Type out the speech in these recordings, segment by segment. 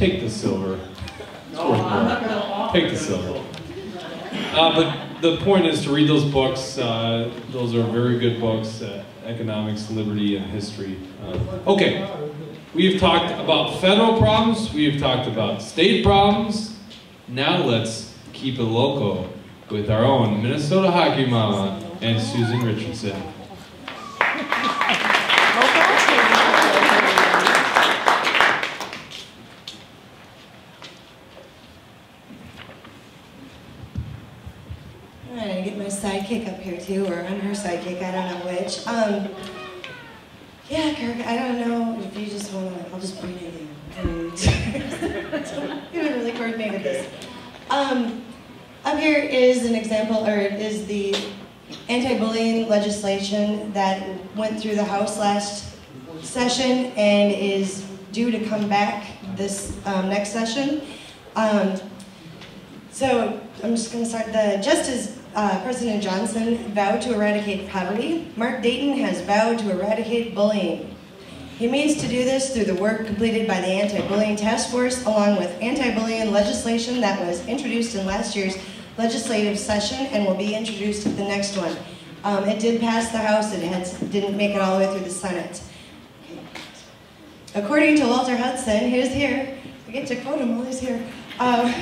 take the silver. It's No, worth more. not gonna offer Take the silver. Uh, but the point is to read those books. Uh, those are very good books, uh, economics, liberty, and history. Uh, okay, we've talked about federal problems. We've talked about state problems. Now let's keep it local with our own Minnesota hockey mama and Susan Richardson. Right, I get my sidekick up here too, or I'm her sidekick, I don't know which. Um, yeah, Kirk, I don't know if you just want to, I'll just bring it in. And you really coordinated this. Um, up here is an example, or is the anti-bullying legislation that went through the House last session and is due to come back this um, next session. Um, so I'm just going to start. The just as uh, President Johnson vowed to eradicate poverty, Mark Dayton has vowed to eradicate bullying. He means to do this through the work completed by the Anti-Bullying Task Force, along with anti-bullying legislation that was introduced in last year's legislative session and will be introduced at the next one. Um, it did pass the House. It didn't make it all the way through the Senate. According to Walter Hudson, who's here, I get to quote him while he's here. Um,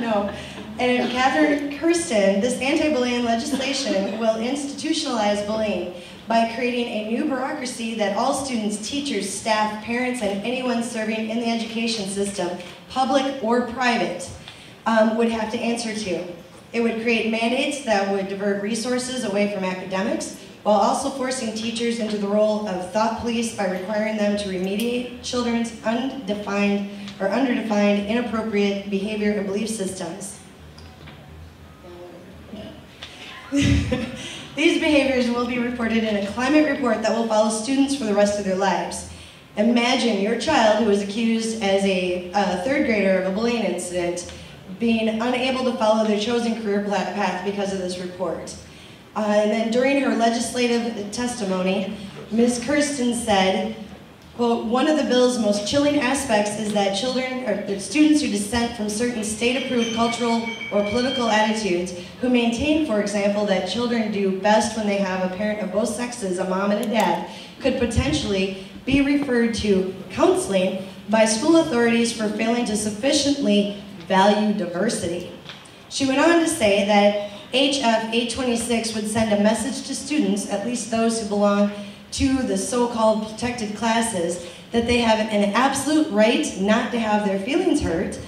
no. And Katherine Kersten, this anti-bullying legislation will institutionalize bullying by creating a new bureaucracy that all students, teachers, staff, parents, and anyone serving in the education system, public or private, um, would have to answer to. It would create mandates that would divert resources away from academics, while also forcing teachers into the role of thought police by requiring them to remediate children's undefined or underdefined inappropriate behavior and belief systems. These behaviors will be reported in a climate report that will follow students for the rest of their lives. Imagine your child who is accused as a uh, third grader of a bullying incident being unable to follow their chosen career path because of this report. Uh, and then during her legislative testimony, Ms. Kersten said, quote, one of the bill's most chilling aspects is that children or students who dissent from certain state-approved cultural or political attitudes who maintain, for example, that children do best when they have a parent of both sexes, a mom and a dad, could potentially be referred to counseling by school authorities for failing to sufficiently value diversity. She went on to say that HF 826 would send a message to students, at least those who belong to the so-called protected classes, that they have an absolute right not to have their feelings hurt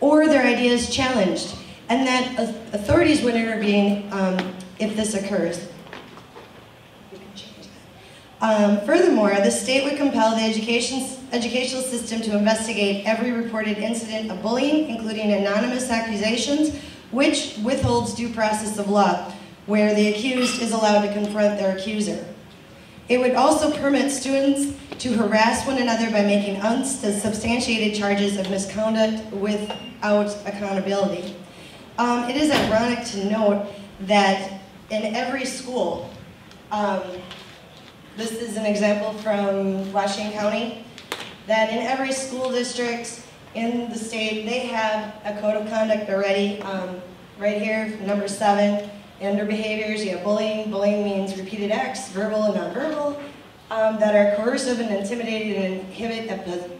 or their ideas challenged, and that authorities would intervene um, if this occurs. Um, furthermore, the state would compel the education, educational system to investigate every reported incident of bullying, including anonymous accusations, which withholds due process of law, where the accused is allowed to confront their accuser. It would also permit students to harass one another by making unsubstantiated charges of misconduct without accountability. Um, it is ironic to note that in every school, um, this is an example from Washington County, that in every school district in the state, they have a code of conduct already. Um, right here, number seven, under behaviors, you have bullying. Bullying means repeated acts, verbal and nonverbal, um, that are coercive and intimidating and inhibit a,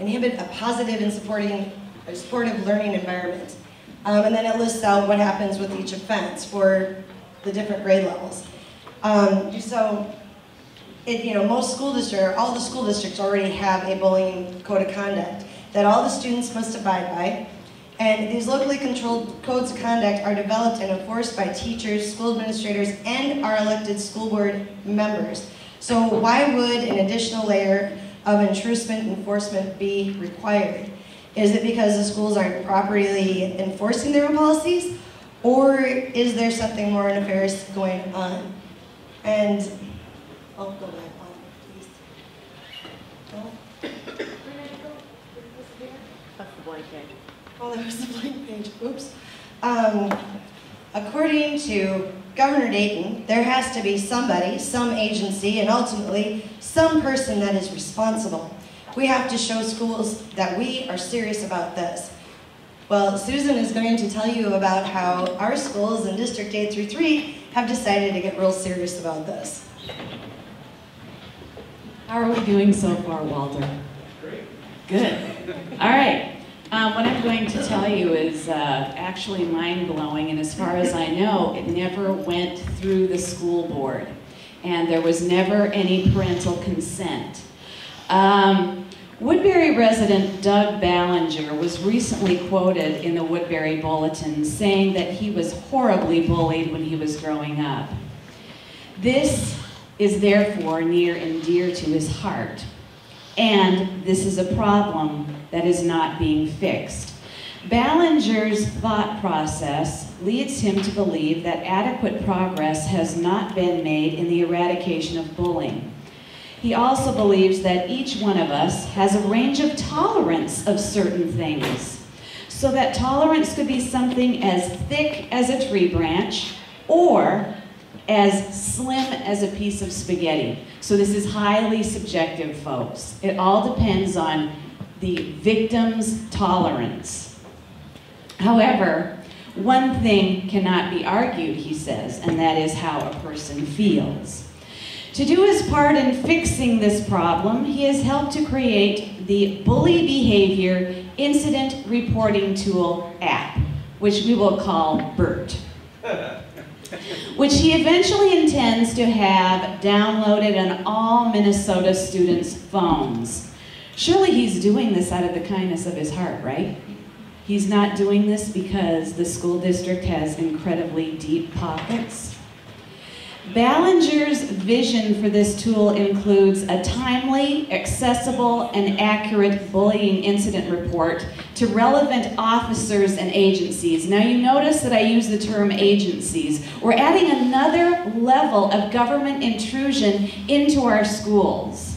inhibit a positive and supporting, supportive learning environment. Um, and then it lists out what happens with each offense for the different grade levels. Um, so, it, you know, most school districts, all the school districts already have a bullying code of conduct that all the students must abide by. And these locally controlled codes of conduct are developed and enforced by teachers, school administrators, and our elected school board members. So why would an additional layer of intrusive enforcement be required? Is it because the schools aren't properly enforcing their own policies? Or is there something more nefarious going on? And, oh, go back on, please. No? That's the blank page. Oh, there was a blank page, oops. Um, according to Governor Dayton, there has to be somebody, some agency, and ultimately some person that is responsible. We have to show schools that we are serious about this. Well, Susan is going to tell you about how our schools in District 8 through 3 have decided to get real serious about this. How are we doing so far, Walter? Great. Good. All right. Um, what I'm going to tell you is uh, actually mind-blowing, and as far as I know, it never went through the school board, and there was never any parental consent. Um, Woodbury resident Doug Ballinger was recently quoted in the Woodbury Bulletin saying that he was horribly bullied when he was growing up. This is therefore near and dear to his heart. And this is a problem that is not being fixed. Ballinger's thought process leads him to believe that adequate progress has not been made in the eradication of bullying. He also believes that each one of us has a range of tolerance of certain things. So that tolerance could be something as thick as a tree branch or as slim as a piece of spaghetti. So this is highly subjective, folks. It all depends on the victim's tolerance. However, one thing cannot be argued, he says, and that is how a person feels. To do his part in fixing this problem, he has helped to create the Bully Behavior Incident Reporting Tool app, which we will call BERT, which he eventually intends to have downloaded on all Minnesota students' phones. Surely he's doing this out of the kindness of his heart, right? He's not doing this because the school district has incredibly deep pockets. Ballinger's vision for this tool includes a timely, accessible, and accurate bullying incident report to relevant officers and agencies. Now you notice that I use the term agencies. We're adding another level of government intrusion into our schools.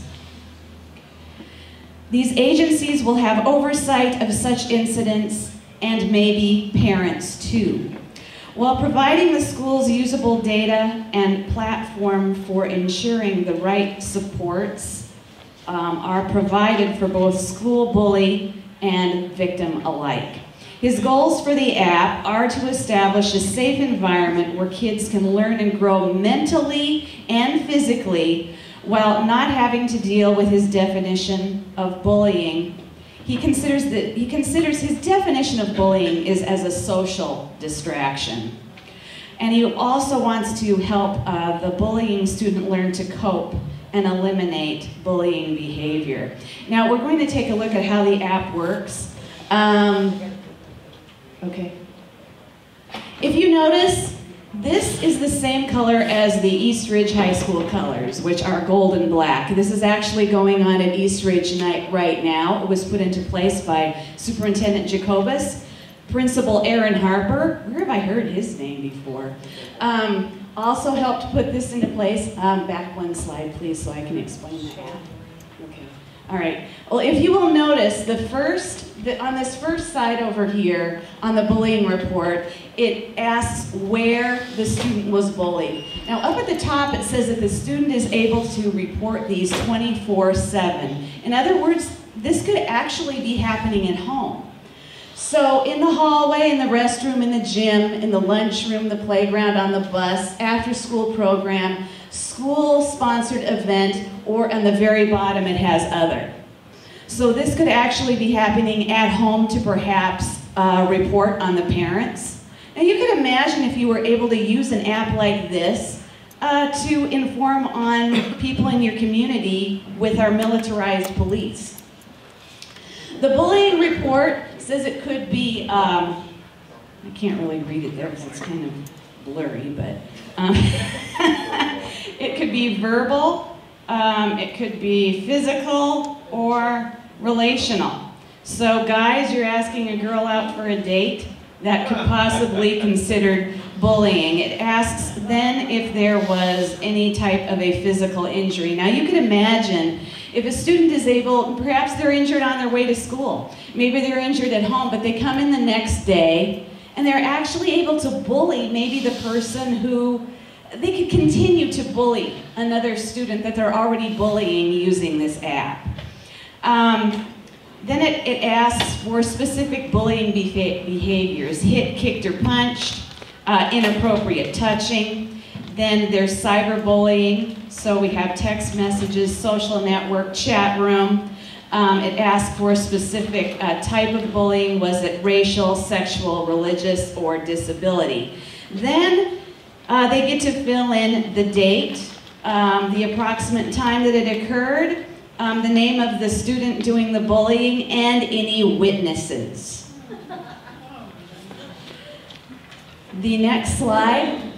These agencies will have oversight of such incidents and maybe parents too while providing the schools usable data and platform for ensuring the right supports um, are provided for both school bully and victim alike. His goals for the app are to establish a safe environment where kids can learn and grow mentally and physically while not having to deal with his definition of bullying he considers, that, he considers his definition of bullying is as a social distraction. And he also wants to help uh, the bullying student learn to cope and eliminate bullying behavior. Now we're going to take a look at how the app works. Um, okay. If you notice, this is the same color as the East Ridge High School colors, which are gold and black. This is actually going on at East Ridge night right now. It was put into place by Superintendent Jacobus. Principal Aaron Harper, where have I heard his name before? Um, also helped put this into place. Um, back one slide, please, so I can explain. Okay. All right. Well, if you will notice, the first, the, on this first side over here, on the bullying report, it asks where the student was bullied. Now up at the top it says that the student is able to report these 24-7. In other words, this could actually be happening at home. So in the hallway, in the restroom, in the gym, in the lunchroom, the playground, on the bus, after school program, school-sponsored event, or on the very bottom it has other. So this could actually be happening at home to perhaps uh, report on the parents, now you can imagine if you were able to use an app like this uh, to inform on people in your community with our militarized police. The bullying report says it could be, um, I can't really read it there because it's kind of blurry, but um, it could be verbal, um, it could be physical, or relational. So guys, you're asking a girl out for a date, that could possibly considered bullying. It asks then if there was any type of a physical injury. Now you can imagine if a student is able, perhaps they're injured on their way to school. Maybe they're injured at home, but they come in the next day and they're actually able to bully maybe the person who they could continue to bully another student that they're already bullying using this app. Um, then it, it asks for specific bullying beha behaviors, hit, kicked, or punched, uh, inappropriate touching. Then there's cyberbullying, so we have text messages, social network, chat room. Um, it asks for a specific uh, type of bullying. Was it racial, sexual, religious, or disability? Then uh, they get to fill in the date, um, the approximate time that it occurred, um, the name of the student doing the bullying, and any witnesses. The next slide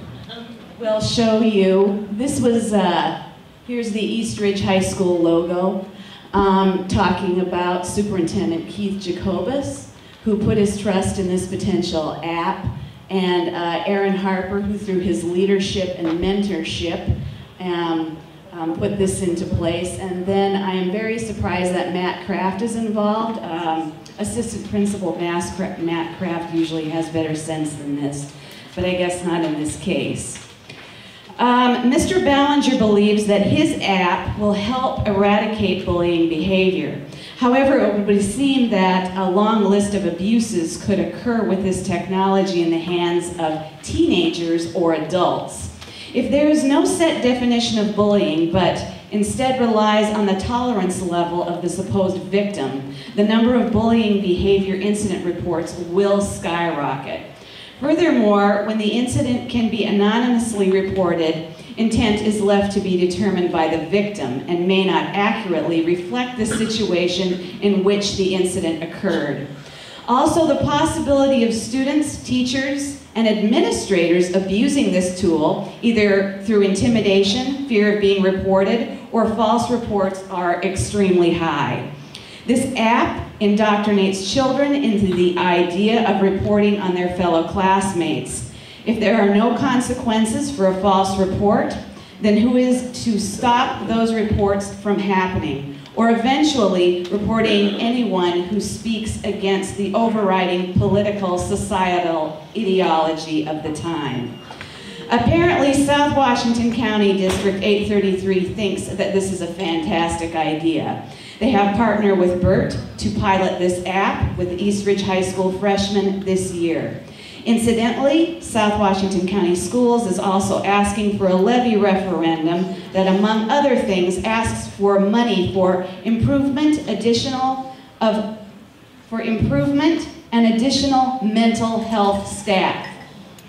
will show you, this was, uh, here's the East Ridge High School logo, um, talking about Superintendent Keith Jacobus, who put his trust in this potential app, and uh, Aaron Harper, who through his leadership and mentorship, um, um, put this into place. And then I am very surprised that Matt Kraft is involved. Um, Assistant Principal Matt Kraft usually has better sense than this, but I guess not in this case. Um, Mr. Ballinger believes that his app will help eradicate bullying behavior. However, it would seem that a long list of abuses could occur with this technology in the hands of teenagers or adults. If there is no set definition of bullying, but instead relies on the tolerance level of the supposed victim, the number of bullying behavior incident reports will skyrocket. Furthermore, when the incident can be anonymously reported, intent is left to be determined by the victim and may not accurately reflect the situation in which the incident occurred. Also, the possibility of students, teachers, and administrators abusing this tool, either through intimidation, fear of being reported, or false reports are extremely high. This app indoctrinates children into the idea of reporting on their fellow classmates. If there are no consequences for a false report, then who is to stop those reports from happening? Or eventually reporting anyone who speaks against the overriding political societal ideology of the time. Apparently, South Washington County District 833 thinks that this is a fantastic idea. They have partnered with BERT to pilot this app with East Ridge High School freshmen this year. Incidentally, South Washington County Schools is also asking for a levy referendum that, among other things, asks for money for improvement additional of for improvement and additional mental health staff.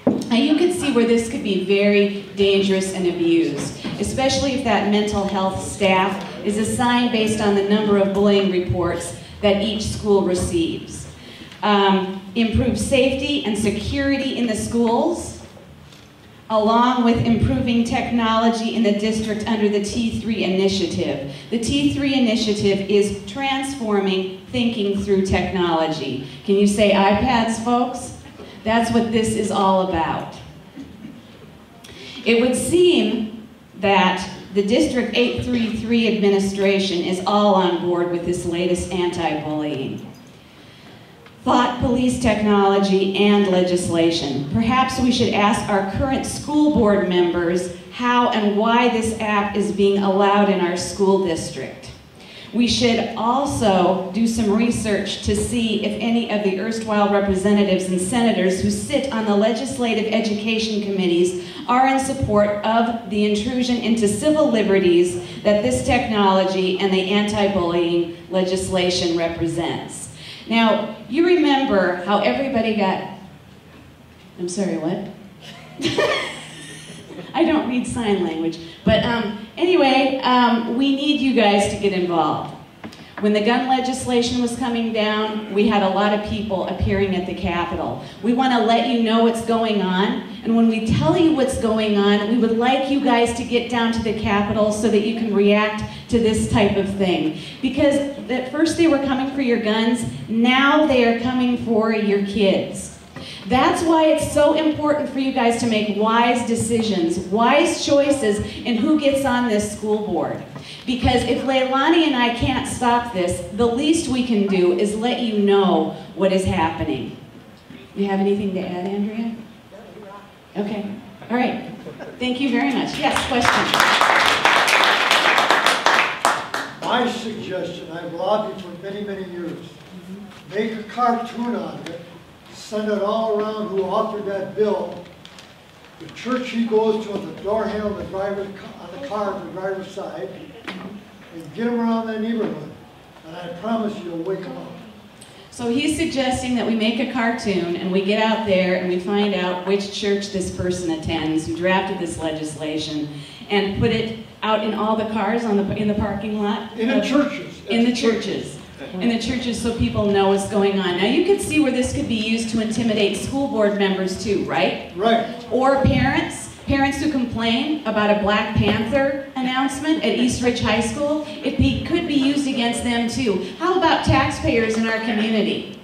Now you can see where this could be very dangerous and abused, especially if that mental health staff is assigned based on the number of bullying reports that each school receives. Um, improve safety and security in the schools, along with improving technology in the district under the T3 initiative. The T3 initiative is transforming thinking through technology. Can you say iPads, folks? That's what this is all about. It would seem that the District 833 administration is all on board with this latest anti-bullying. Thought police technology and legislation. Perhaps we should ask our current school board members how and why this app is being allowed in our school district. We should also do some research to see if any of the erstwhile representatives and senators who sit on the legislative education committees are in support of the intrusion into civil liberties that this technology and the anti-bullying legislation represents. Now, you remember how everybody got, I'm sorry, what? I don't read sign language. But um, anyway, um, we need you guys to get involved. When the gun legislation was coming down, we had a lot of people appearing at the Capitol. We want to let you know what's going on, and when we tell you what's going on, we would like you guys to get down to the Capitol so that you can react to this type of thing. Because at first they were coming for your guns, now they are coming for your kids. That's why it's so important for you guys to make wise decisions, wise choices in who gets on this school board. Because if Leilani and I can't stop this, the least we can do is let you know what is happening. You have anything to add, Andrea? Okay. All right. Thank you very much. Yes, question. My suggestion, I've lobbied for many, many years. Mm-hmm. Make a cartoon of it, send it all around who authored that bill. The church he goes to, on the door handle, the driver, on the car, on the driver's side, and get them around that neighborhood. And I promise you, you'll wake them up. So he's suggesting that we make a cartoon and we get out there and we find out which church this person attends who drafted this legislation and put it out in all the cars on the, in the parking lot. In the churches. In the churches. In the churches so people know what's going on. Now you can see where this could be used to intimidate school board members too, right? Right. Or parents, parents who complain about a Black Panther announcement at East Ridge High School, it be, could be used against them too. How about taxpayers in our community?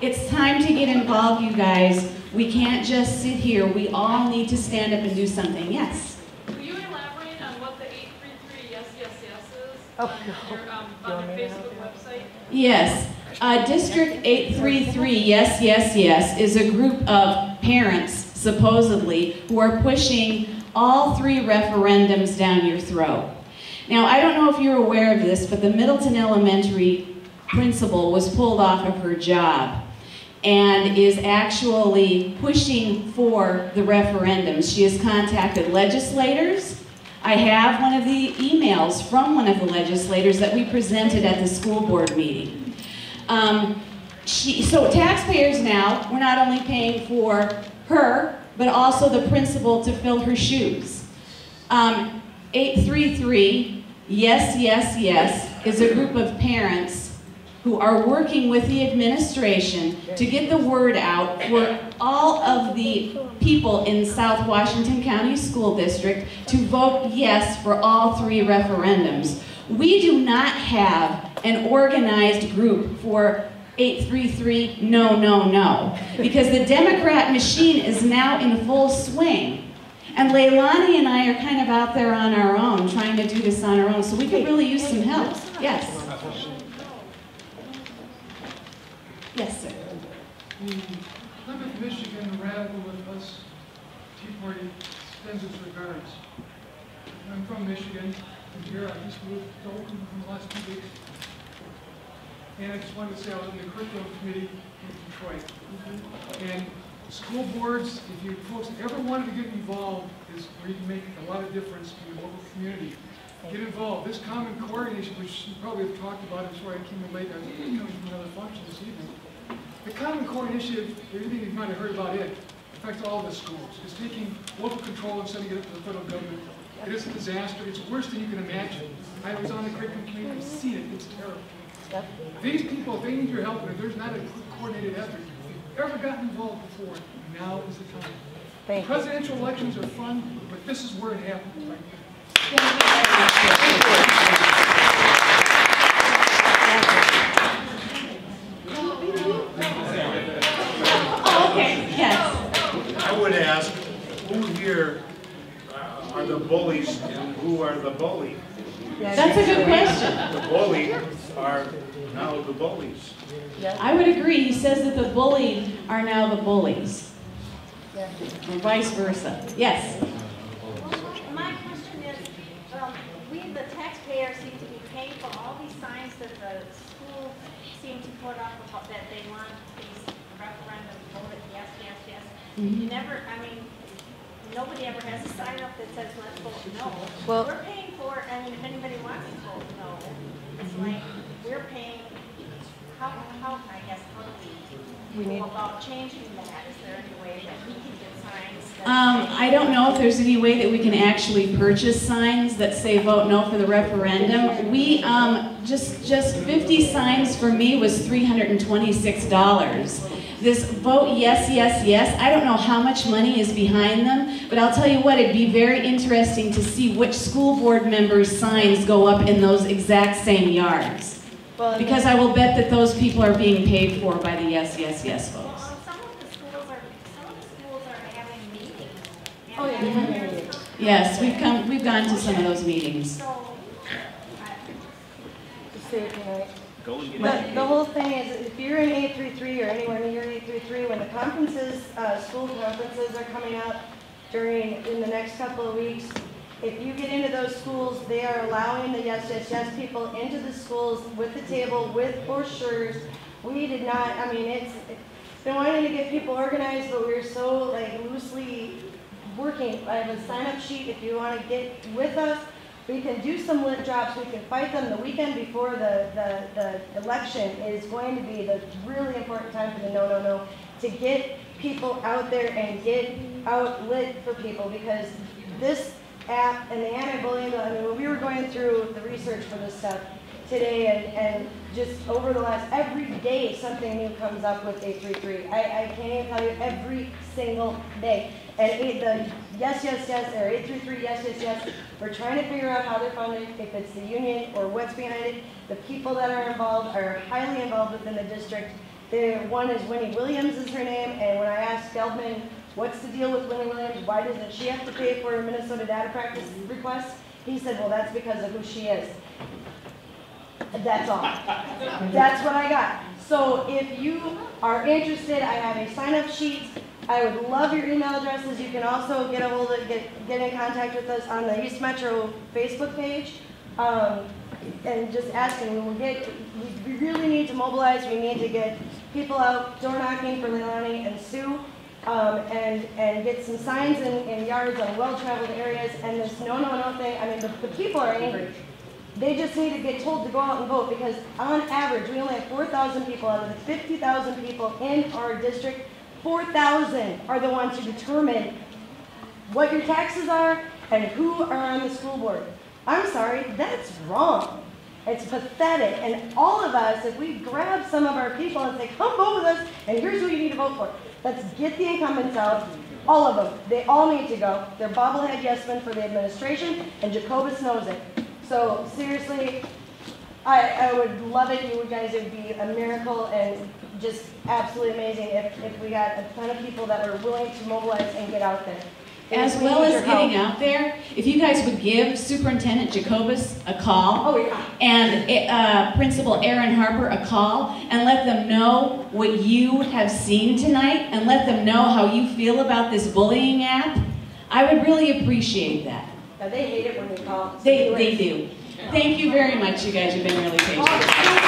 It's time to get involved, you guys. We can't just sit here. We all need to stand up and do something. Yes? Will you elaborate on what the 833 yes, yes, yes is? Oh, on no. your, um, on want your me to help Facebook website? Yes. Uh, District 833, yes, yes, yes, is a group of parents, supposedly, who are pushing all three referendums down your throat. Now, I don't know if you're aware of this, but the Middleton Elementary principal was pulled off of her job and is actually pushing for the referendums. She has contacted legislators. I have one of the emails from one of the legislators that we presented at the school board meeting. Um, she, so taxpayers now, we're not only paying for her, but also the principal to fill her shoes. Um, 833, yes, yes, yes, is a group of parents who are working with the administration to get the word out for all of the people in South Washington County School District to vote yes for all three referendums. We do not have an organized group for 833 no, no, no, because the Democrat machine is now in full swing. And Leilani and I are kind of out there on our own, trying to do this on our own, so we could really use some help. Yes. Yes, sir. Plymouth, Michigan, radical with us, Tea Party sends its regards. I'm from Michigan, I'm here, I just moved to Oakland from the last two weeks. And I just wanted to say I was in the curriculum committee in Detroit. And school boards, if you folks ever wanted to get involved, is where you can make a lot of difference in your local community. Get involved. This common core initiative, which you probably have talked about, I'm I came in late, I was coming from another function this evening. The Common Core Initiative, everything you might have heard about it, affects all the schools. It's taking local control and sending it up to the federal government. It is a disaster. It's worse than you can imagine. I was on the curriculum committee, I've seen it, it's terrible. These people, they need your help, and if there's not a coordinated effort, if you've ever gotten involved before, now is the time. Thank you. Presidential elections are fun, but this is where it happens, right here. Oh, okay, yes. I would ask, who here uh, are the bullies and who are the bully? That's a good question. The bullies are now the bullies. I would agree. He says that the bullied are now the bullies. Or vice versa. Yes. Well, My question is, um, we, the taxpayers, seem to be paying for all these signs that the school seem to put up about that they want these referendum voted yes, yes, yes. You never, I mean, nobody ever has a sign up that says let's vote no. Well- We're paying for and if anybody wants to vote no, it's like, we're paying, how, how, I guess, how do We we need- go about changing that? Is there any way that we can get signs that? Um, I don't know if there's any way that we can actually purchase signs that say vote no for the referendum. We, um, just, just 50 signs for me was $326. This vote yes, yes, yes, I don't know how much money is behind them, but I'll tell you what, it'd be very interesting to see which school board members' signs go up in those exact same yards. Well, Because I will bet that those people are being paid for by the yes, yes, yes folks. Well, some of the schools are, some of the schools are having meetings. Oh, yeah. then- Yes, we've come, we've gone to some of those meetings. So, I- Just say it tonight. Go and The, the whole thing is, if you're in 833 or anywhere near 833, when the conferences, uh, school conferences are coming up during, in the next couple of weeks, if you get into those schools, they are allowing the yes, yes, yes people into the schools with the table, with brochures. We did not, I mean, it's, it's been wanting to get people organized, but we're so like loosely working. I have a sign-up sheet if you want to get with us. We can do some lit drops, we can fight them the weekend before the, the, the election is going to be the really important time for the no, no, no, to get people out there and get out lit for people, because this app and the anti-bullying, I mean, when we were going through the research for this stuff today and, and just over the last, every day something new comes up with 833. I, I can't even tell you, every single day. And eight, the yes, yes, yes, or 833, yes, yes, yes, we're trying to figure out how they're funded, if it's the union or what's behind it. The people that are involved are highly involved within the district. The one is Winnie Williams is her name, and when I asked Feldman, what's the deal with Winnie Williams? Why doesn't she have to pay for a Minnesota data practice request? He said, well, that's because of who she is. That's all. That's what I got. So if you are interested, I have a sign-up sheet. I would love your email addresses. You can also get a hold of, get, get in contact with us on the East Metro Facebook page. Um, and just asking, we will get, we we really need to mobilize, we need to get people out door knocking for Leilani and Sue. Um, and, and get some signs in, in yards on well-traveled areas, and this no, no, no thing, I mean, the, the people are angry. They just need to get told to go out and vote because on average, we only have 4,000 people out of the 50,000 people in our district. 4,000 are the ones who determine what your taxes are and who are on the school board. I'm sorry, that's wrong. It's pathetic. And all of us, if we grab some of our people and say, come vote with us, and here's who you need to vote for. Let's get the incumbents out, all of them. They all need to go. They're bobblehead yes men for the administration, and Jacobus knows it. So seriously, I, I would love it. You guys it would be a miracle and just absolutely amazing if, if we got a ton of people that are willing to mobilize and get out there. As well as your help. getting out there, if you guys would give Superintendent Jacobus a call Oh, yeah. and uh, Principal Aaron Harper a call and let them know what you have seen tonight and let them know how you feel about this bullying app, I would really appreciate that. Now, they hate it when we call. They, they do. Thank you very much, you guys have been really patient.